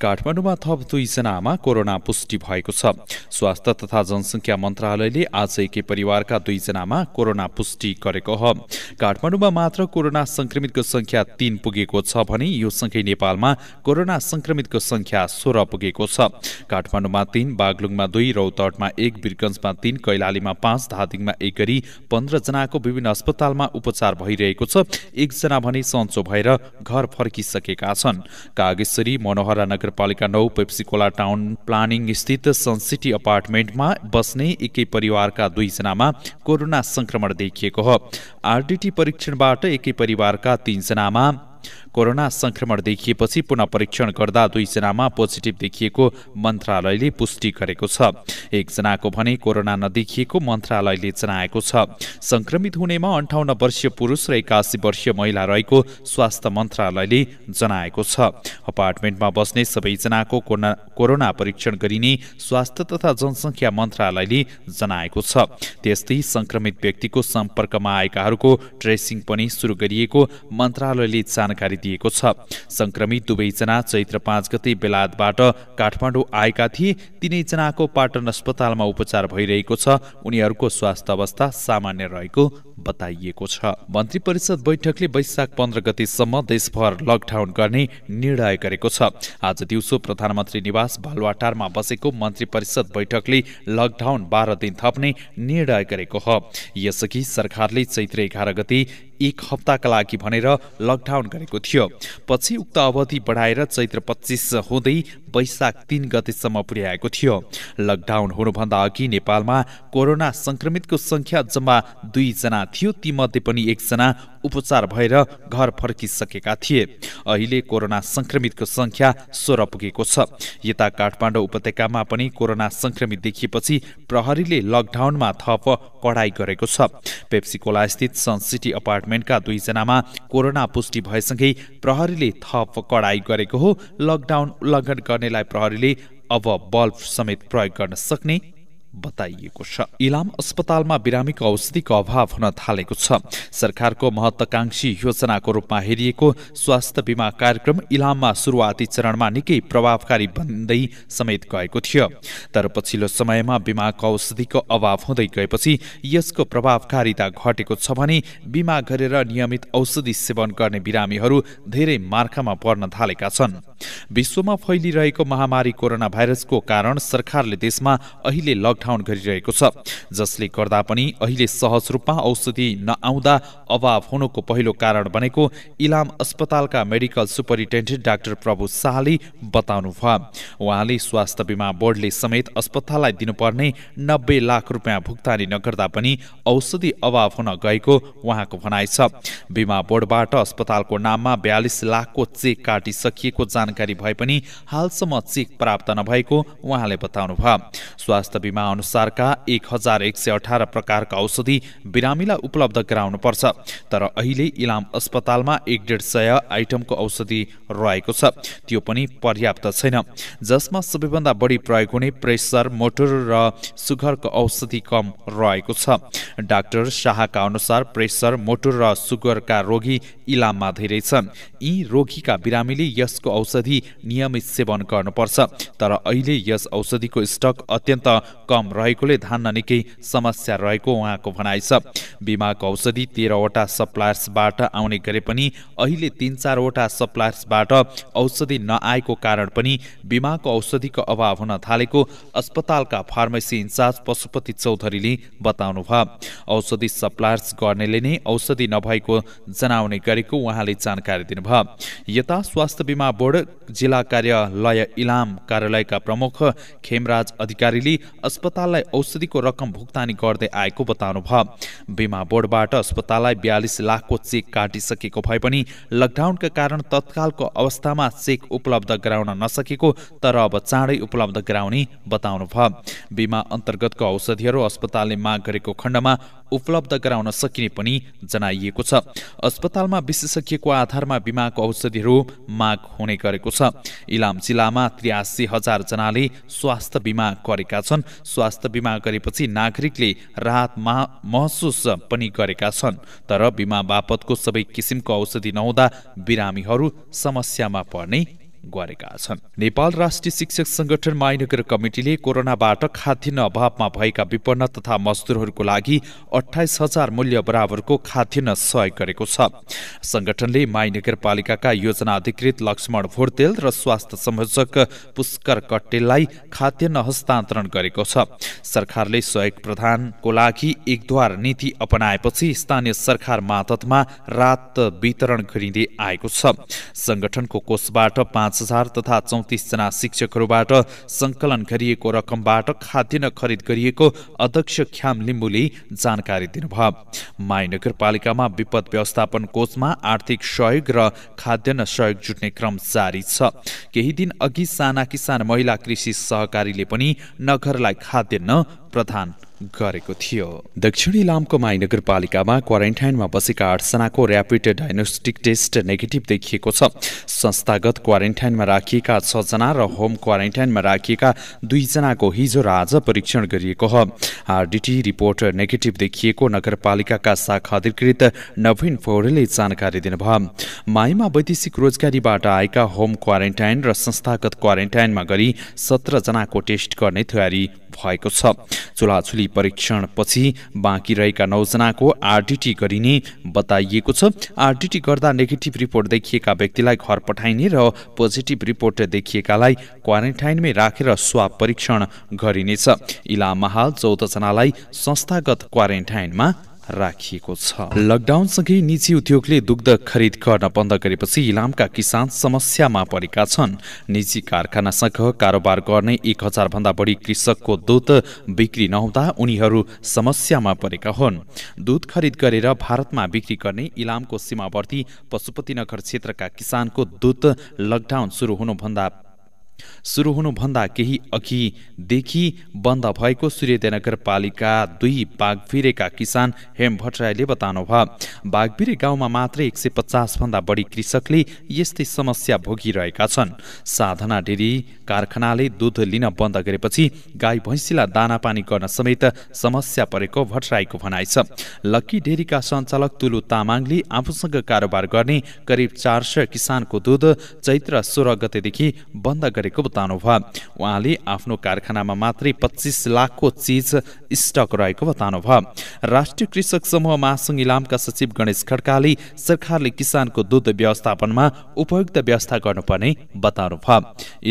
काठमाडौँमा थप दुईजनामा कोरोना पुष्टि भएको छ। स्वास्थ्य तथा जनसङ्ख्या मन्त्रालयले आज एकै परिवारका दुईजनामा कोरोना पुष्टि गरेको हो। काठमाडौँमा मात्र कोरोना संक्रमितको संख्या तीन पुगेको छ भने यो सँगै नेपालमा कोरोना संक्रमितको संख्या सोह्र पुगेको छ। काठमाडौँमा तीन बागलुङमा दुई रौतहटमा एक वीरगञ्जमा तीन कैलालीमा पाँच धादिङमा एक गरी पन्ध्रजनाको विभिन्न अस्पतालमा उपचार भइरहेको छ। एकजना भने सन्चो भएर घर फर्किसकेका छन्। कागेश्वरी मनोहरा नगर नगरपालिका नौ पेप्सिकोला टाउन प्लानिङ स्थित सनसिटी अपार्टमेन्टमा बस्ने एकै परिवारका दुईजनामा कोरोना संक्रमण देखिएको हो। आरडिटी परीक्षणबाट एकै परिवारका तीनजनामा कोरोना संक्रमण देखिएपछि पुनः परीक्षण गर्दा दुईजनामा पोजिटिभ देखिएको मन्त्रालयले पुष्टि गरेको छ। एकजनाको भने कोरोना नदेखिएको मन्त्रालयले जनाएको छ। संक्रमित हुनेमा अन्ठाउन्न वर्षीय पुरुष र एकासी वर्षीय महिला रहेको स्वास्थ्य मन्त्रालयले जनाएको छ। अपार्टमेन्टमा बस्ने सबैजनाको कोरोना परीक्षण गरिने स्वास्थ्य तथा जनसङ्ख्या मन्त्रालयले जनाएको छ। त्यस्तै संक्रमित व्यक्तिको सम्पर्कमा आएकाहरूको ट्रेसिङ पनि सुरु गरिएको मन्त्रालयले जानकारी दिएको छ। संक्रमित दुवैजना चैत्र पाँच गते बेलायतबाट काठमाडौँ आएका थिए। तिनैजनाको पाटन अस्पतालमा उपचार भइरहेको छ। उनीहरूको स्वास्थ्य अवस्था सामान्य रहेको बताइएको छ। मन्त्री परिषद बैठकले वैशाख पन्ध्र गतिसम्म देशभर लकडाउन गर्ने निर्णय गरेको छ। आज दिउँसो प्रधानमन्त्री निवास भालुवाटारमा बसेको मन्त्री परिषद बैठकले लकडाउन बाह्र दिन थप्ने निर्णय गरेको हो। यसअघि सरकारले चैत्र एघार गति एक हप्ताका लागि भनेर लकडाउन गरेको थियो। पछि उक्त अवधि बढाएर चैत्र पच्चिस हुँदै वैशाख तीन गतेसम्म पुर्याएको थियो। लकडाउन हुनुभन्दा अघि नेपालमा कोरोना संक्रमितको संख्या जम्मा दुईजना थियो तीमध्ये पनि एकजना उपचार भएर घर फर्किसकेका थिए। अहिले कोरोना संक्रमितको संख्या सोह्र पुगेको छ। यता काठमाडौँ उपत्यकामा पनि कोरोना संक्रमित देखिएपछि प्रहरीले लकडाउनमा थप कडाई गरेको छ। पेप्सिकोला स्थित सिटी अपार्टमेन्टका दुईजनामा कोरोना पुष्टि भएसँगै प्रहरीले थप कडाई गरेको हो। लकडाउन उल्लङ्घन गर्नेलाई प्रहरीले अब बल्ब समेत प्रयोग गर्न सक्ने बताइएको छ। इलाम अस्पतालमा बिरामीको औषधिको अभाव हुन थालेको छ। सरकारको महत्वाकांक्षी योजनाको रूपमा हेरिएको स्वास्थ्य बिमा कार्यक्रम इलाममा सुरुवाती चरणमा निकै प्रभावकारी बन्दै समेत गएको थियो। तर पछिल्लो समयमा बिमाको औषधिको अभाव हुँदै गएपछि यसको प्रभावकारिता घटेको छ भने बिमा गरेर नियमित औषधि सेवन गर्ने बिरामीहरू धेरै मार्खामा पर्न थालेका छन्। विश्वमा फैलिरहेको महामारी कोरोना भाइरसको कारण सरकारले देशमा अहिले लक लकडाउन गरिरहेको छ जसले गर्दा पनि अहिले सहज रूपमा औषधि नआउँदा अभाव हुनुको पहिलो कारण बनेको इलाम अस्पतालका मेडिकल सुपरिन्टेन्डेन्ट डाक्टर प्रभु शाहले बताउनु भयो उहाँले स्वास्थ्य बिमा बोर्डले समेत अस्पताललाई दिनुपर्ने नब्बे लाख रुपियाँ भुक्तानी नगर्दा पनि औषधि अभाव हुन गएको उहाँको भनाइ छ। बिमा बोर्डबाट अस्पतालको नाममा बयालिस लाखको चेक काटिसकिएको जानकारी भए पनि हालसम्म चेक प्राप्त नभएको उहाँले बताउनु भयो स्वास्थ्य बिमा अनुसारका एक हजार एक सय अठार प्रकारका औषधि बिरामीलाई उपलब्ध गराउनुपर्छ। तर अहिले इलाम अस्पतालमा एक डेढ सय आइटमको औषधि रहेको छ। त्यो पनि पर्याप्त छैन। जसमा सबैभन्दा बढी प्रयोग हुने प्रेसर मोटर र सुगरको औषधि कम रहेको छ। डाक्टर शाहका अनुसार प्रेसर मोटर र सुगरका रोगी इलाममा धेरै छन्। यी रोगीका बिरामीले यसको औषधि नियमित सेवन गर्नुपर्छ। तर अहिले यस औषधिको स्टक अत्यन्त कम कम रहेकोले धान्न निकै समस्या रहेको उहाँको भनाइ छ। बिमाको औषधि तेह्रवटा सप्लायर्सबाट आउने गरे पनि अहिले तिन चारवटा सप्लायर्सबाट औषधि नआएको कारण पनि बिमाको औषधिको अभाव हुन थालेको अस्पतालका फार्मेसी इन्चार्ज पशुपति चौधरीले बताउनु भयो औषधि सप्लायर्स गर्नेले नै औषधि नभएको जनाउने गरेको उहाँले जानकारी दिनुभयो। यता स्वास्थ्य बिमा बोर्ड जिल्ला कार्यालय इलाम कार्यालयका प्रमुख खेमराज अधिकारीले अस्पताल अस्पताललाई औषधिको रकम भुक्तानी गर्दै आएको बताउनु भयो बिमा बोर्डबाट अस्पताललाई बयालिस लाखको चेक काटिसकेको भए पनि लकडाउनका कारण तत्कालको अवस्थामा चेक उपलब्ध गराउन नसकेको तर अब चाँडै उपलब्ध गराउने बताउनु भयो बिमा अन्तर्गतको औषधिहरू अस्पतालले माग गरेको खण्डमा उपलब्ध गराउन सकिने पनि जनाइएको छ। अस्पतालमा विशेषज्ञको आधारमा बिमाको औषधिहरू माग हुने गरेको छ। इलाम जिल्लामा त्रियासी हजार जनाले स्वास्थ्य बिमा गरेका छन्। स्वास्थ्य बिमा गरेपछि नागरिकले राहत महसुस पनि गरेका छन्। तर बिमा बापतको सबै किसिमको औषधि नहुँदा बिरामीहरू समस्यामा पर्ने गरेका छन्। नेपाल राष्ट्रिय शिक्षक संगठन माइनगर कमिटिले कोरोनाबाट खाद्यान्न अभावमा भएका विपन्न तथा मजदुरहरूको लागि अठाइस हजार मूल्य बराबरको खाद्यान्न सहयोग गरेको छ। संगठनले माई नगरपालिकाका योजना अधिकृत लक्ष्मण भोर्तेल र स्वास्थ्य संयोजक पुष्कर कट्टेललाई खाद्यान्न हस्तान्तरण गरेको छ। सरकारले सहयोग प्रदानको लागि एकद्वार नीति अपनाएपछि स्थानीय सरकार मातहतमा रात वितरण गरिँदै आएको छ। संगठनको कोषबाट हजार तथा चौतिसजना शिक्षकहरूबाट संकलन गरिएको रकमबाट खाद्यान्न खरिद गरिएको अध्यक्ष ख्याम लिम्बुले जानकारी दिनुभयो। माई नगरपालिकामा विपद व्यवस्थापन कोषमा आर्थिक सहयोग र खाद्यान्न सहयोग जुट्ने क्रम जारी छ। केही दिन अघि साना किसान महिला कृषि सहकारीले पनि नगरलाई खाद्यान्न प्रदान गरेको थियो। दक्षिण इलामको माई नगरपालिकामा क्वारेन्टाइनमा बसेका आठजनाको ऱ्यापिड डायग्नोस्टिक टेस्ट नेगेटिभ देखिएको छ। संस्थागत क्वारेन्टाइनमा राखिएका छजना र होम क्वारेन्टाइनमा राखिएका दुईजनाको हिजो र आज परीक्षण गरिएको हो। आरडिटी रिपोर्ट नेगेटिभ देखिएको नगरपालिकाका शाखा अधिकृत नवीन पौडेलले जानकारी दिनुभयो। माईमा वैदेशिक रोजगारीबाट आएका होम क्वारेन्टाइन र संस्थागत क्वारेन्टाइनमा गरी सत्रजनाको टेस्ट गर्ने तयारी भएको छ। चुलाचुली परीक्षणपछि बाँकी रहेका नौजनाको आरडिटी गरिने बताइएको छ। आरडिटी गर्दा नेगेटिभ रिपोर्ट देखिएका व्यक्तिलाई घर पठाइने र पोजिटिभ रिपोर्ट देखिएकालाई क्वारेन्टाइनमै राखेर स्वाप परीक्षण गरिनेछ। इलाममा हाल चौधजनालाई संस्थागत क्वारेन्टाइनमा राखिएको छ। लकडाउनसँगै निजी उद्योगले दुग्ध खरिद गर्न बन्द गरेपछि इलामका किसान समस्यामा परेका छन्। निजी कारखानासँग कारोबार गर्ने एक हजार भन्दा बढी कृषकको दुध बिक्री नहुँदा उनीहरू समस्यामा परेका हुन्। दुध खरिद गरेर भारतमा बिक्री गर्ने इलामको सीमावर्ती पशुपतिनगर क्षेत्रका किसानको दुध लकडाउन सुरु हुनुभन्दा सुरु हुनुभन्दा केही अघिदेखि बन्द भएको सूर्यदय नगरपालिका दुई बाघभिरेका किसान हेम भट्टराईले बताउनुभयो बाघभिरे गाउँमा मात्रै एक सय पचासभन्दा बढी कृषकले यस्तै समस्या भोगिरहेका छन्। साधना डेरी कारखानाले दुध लिन बन्द गरेपछि गाई भैँसीलाई दाना पानी गर्न समेत समस्या परेको भट्टराईको भनाइ छ। लक्की डेरीका सञ्चालक तुलु तामाङले आफूसँग कारोबार गर्ने करिब चार सय किसानको दुध चैत्र सोह्र गतेदेखि बन्द गरेको बताउनुभयो उहाँले आफ्नो कारखानामा मात्रै पच्चिस लाखको चिज स्टक रहेको बताउनुभयो राष्ट्रिय कृषक समूह महासङ्घ इलामका सचिव गणेश खड्काले सरकारले किसानको दुध व्यवस्थापनमा उपयुक्त व्यवस्था गर्नुपर्ने बताउनुभयो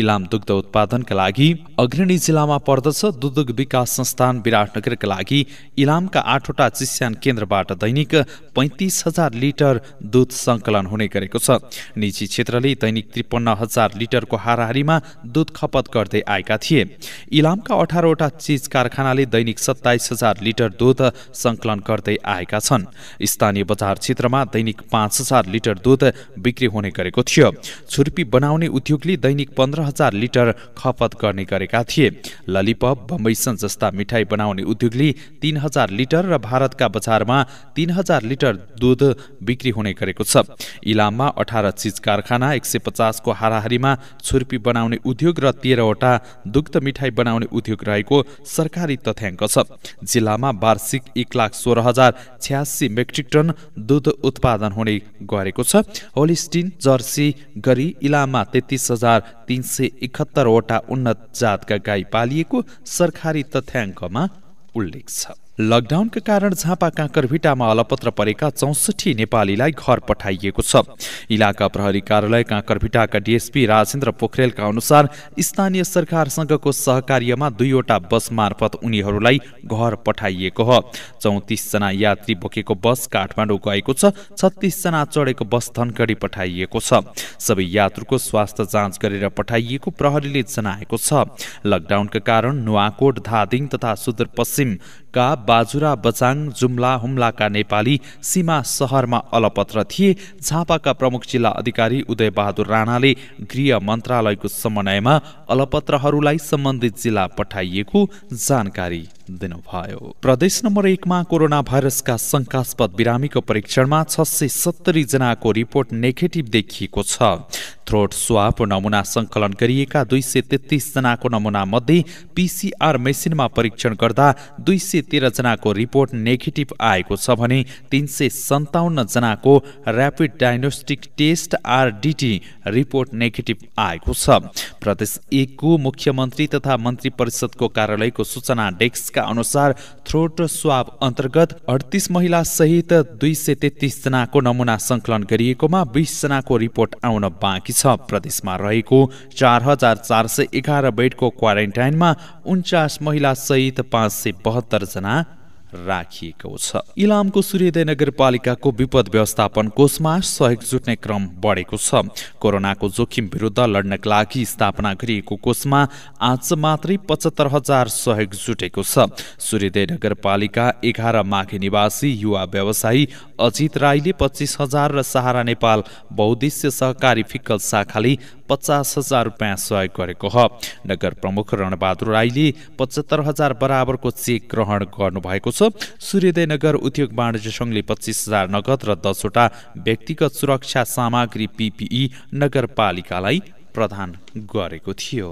इलाम दुग्ध उत्पादनका लागि अग्रणी जिल्लामा पर्दछ दुध विकास संस्थान विराटनगरका लागि। इलामका आठवटा चिस्यान केन्द्रबाट दैनिक पैँतिस हजार लिटर दुध सङ्कलन हुने गरेको छ। निजी क्षेत्रले दैनिक त्रिपन्न हजार लिटरको हाराहारीमा दुध खपत गर्दै आएका थिए। इलामका अठारवटा चिज कारखानाले दैनिक सत्ताइस हजार लिटर दुध सङ्कलन गर्दै आएका छन्। स्थानीय बजार क्षेत्रमा दैनिक पाँच हजार लिटर दुध बिक्री हुने गरेको थियो। छुर्पी बनाउने उद्योगले दैनिक पन्ध्र हजार लिटर खपत गर्ने गरेका थिए। ललिपप बम्बैसन जस्ता मिठाई बनाउने उद्योगले तीन हजार लिटर र भारतका बजारमा तीन हजार लिटर दुध बिक्री हुने गरेको छ। इलाममा अठार चिज कारखाना एक सय पचासको हाराहारीमा छुर्पी बनाउने उद्योग र तेह्रवटा दुग्ध मिठाई बनाउने उद्योग रहेको सरकारी तथ्याङ्क छ। जिल्लामा वार्षिक एक लाख सोह्र हजार छ्यासी मेट्रिक टन दुध उत्पादन हुने गरेको छ। होलिस्टिन जर्सी गरी इलाममा तेत्तिस हजार तिन सय एकहत्तरवटा उन्नत जातका गाई पालिएको सरकारी तथ्याङ्कमा उल्लेख छ। लकडाउनका कारण झापा काँकरभिटामा अलपत्र परेका चौसठी नेपालीलाई घर पठाइएको छ। इलाका प्रहरी कार्यालय काँकरभिटाका डिएसपी राजेन्द्र पोखरेलका अनुसार स्थानीय सरकारसँगको सहकार्यमा दुईवटा बस मार्फत उनीहरूलाई घर पठाइएको हो। चौतिसजना यात्री बोकेको बस काठमाडौँ गएको छ छत्तिसजना चढेको बस धनगढी पठाइएको छ। सबै यात्रुको स्वास्थ्य जाँच गरेर पठाइएको प्रहरीले जनाएको छ। लकडाउनका कारण नुवाकोट धादिङ तथा सुदूरपश्चिमका बाजुरा बचाङ जुम्ला हुम्लाका नेपाली सीमा सहरमा अलपत्र थिए। झापाका प्रमुख जिल्ला अधिकारी उदय बहादुर राणाले गृह मन्त्रालयको समन्वयमा अलपत्रहरूलाई सम्बन्धित जिल्ला पठाइएको जानकारी दिनुभयो। प्रदेश नम्बर एकमा कोरोना भाइरसका शङ्कास्पद बिरामीको परीक्षणमा छ सय सत्तरी जनाको रिपोर्ट नेगेटिभ देखिएको छ। थ्रोट स्वाप नमुना सङ्कलन गरिएका दुई सय तेत्तिसजनाको नमुना मध्ये पिसिआर मेसिनमा परीक्षण गर्दा दुई सय तेह्रजनाको रिपोर्ट नेगेटिभ आएको छ भने तिन सय सन्ताउन्न जनाको rapid diagnostic test RDT report negative आएको छ। प्रदेश एकको मुख्यमन्त्री तथा मन्त्री परिषदको कार्यालयको सूचना डेस्कका अनुसार थ्रोट स्वाब अन्तर्गत अडतिस महिला सहित दुई सय तेत्तिसजनाको नमुना सङ्कलन गरिएकोमा बिसजनाको रिपोर्ट आउन बाँकी छ। प्रदेशमा रहेको चार हजार चार सय एघार बेडको क्वारेन्टाइनमा उन्चास महिला सहित पाँच सय बहत्तरजना राखिएको छ। इलामको सूर्योदय नगरपालिकाको विपद व्यवस्थापन कोषमा सहयोग जुट्ने क्रम बढेको छ। कोरोनाको जोखिम विरुद्ध लड्नका लागि स्थापना गरिएको कोषमा आज मात्रै पचहत्तर हजार सहयोग जुटेको छ। सूर्योदय नगरपालिका एघार माघे निवासी युवा व्यवसायी अजित राईले पच्चिस हजार र सहारा नेपाल बहुद्देश्य सहकारी फिक्कल शाखाले पचास हजार रुपियाँ सहयोग गरेको ह। नगर प्रमुख रणबहादुर राईले पचहत्तर हजार बराबरको चेक ग्रहण गर्नुभएको छ। सूर्योदय नगर उद्योग वाणिज्य सङ्घले पच्चिस हजार नगद र दसवटा व्यक्तिगत सुरक्षा सामग्री पिपिई नगरपालिकालाई प्रदान गरेको थियो।